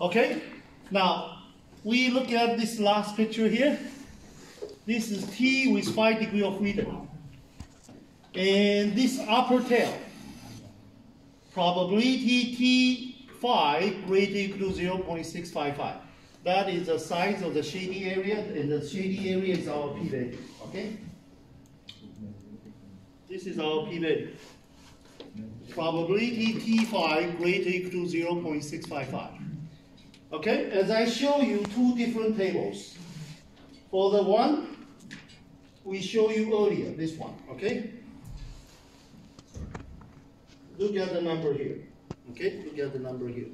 Okay, now we look at this last picture here. This is T with 5 degree of freedom. And this upper tail, probability T5 greater equal to 0.655. That is the size of the shady area, and the shady area is our p value. Okay? This is our p value. Probability T5 greater equal to 0.655. Okay, as I show you two different tables. For the one we show you earlier, this one, okay? Look at the number here. Okay, look at the number here.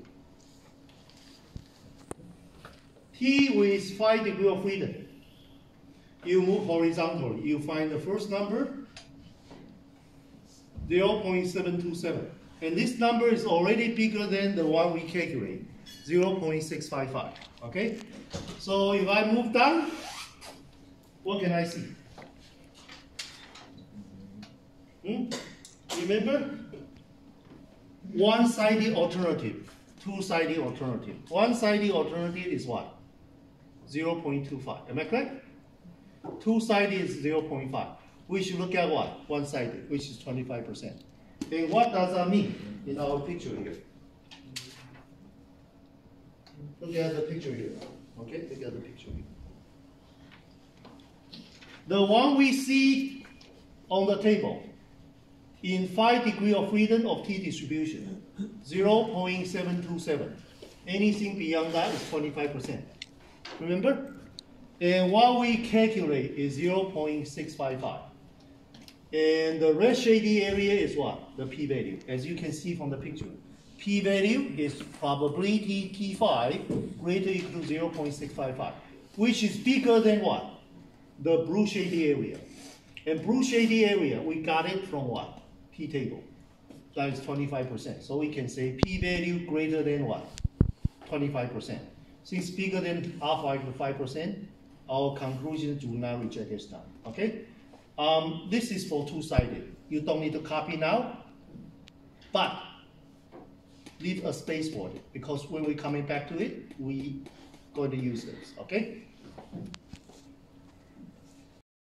T with 5 degree of freedom. You move horizontally. You find the first number, 0.727. And this number is already bigger than the one we calculate, 0.655. Okay? So if I move down, what can I see? Hmm? Remember? One-sided alternative, two-sided alternative. One-sided alternative is what? 0.25. Am I correct? Two-sided is 0.5. We should look at what? One-sided, which is 25%. Then what does that mean in our picture here? Look at the picture here. Okay, look at the picture here. The one we see on the table in 5 degree of freedom of t distribution, 0.727. Anything beyond that is 25%. Remember? And what we calculate is 0.655. And the red shady area is what? The p-value, as you can see from the picture. P-value is probability T5 greater equal to 0.655, which is bigger than what? The blue shady area. And blue shady area, we got it from what? P-table. That is 25%. So we can say p-value greater than what? 25%. Since bigger than alpha equal to 5%, our conclusion do not reject this time. Okay? Um, this is for two-sided. You don't need to copy now, but leave a space for it because when we're coming back to it, we going to use this. Okay?